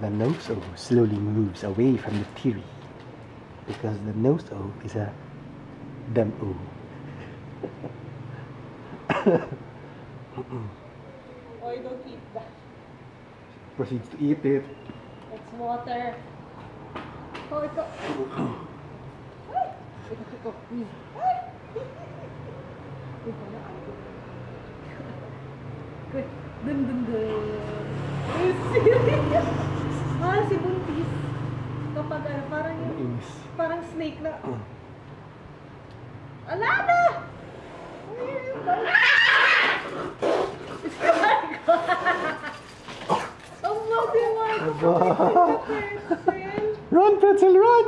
the nose O slowly moves away from the tiri because the nose O is a dumb O. Why don't eat that? Proceeds to eat it. It's water. Oh, ito. Ay! Ito, ito. Ay! Ito na, ito. Good. Dun, dun, dun. Ano, parang yung, Inis. parang snake na. Mm. Ala na! Oh, my God! Aba. Pretzel. Run, pretzel, run!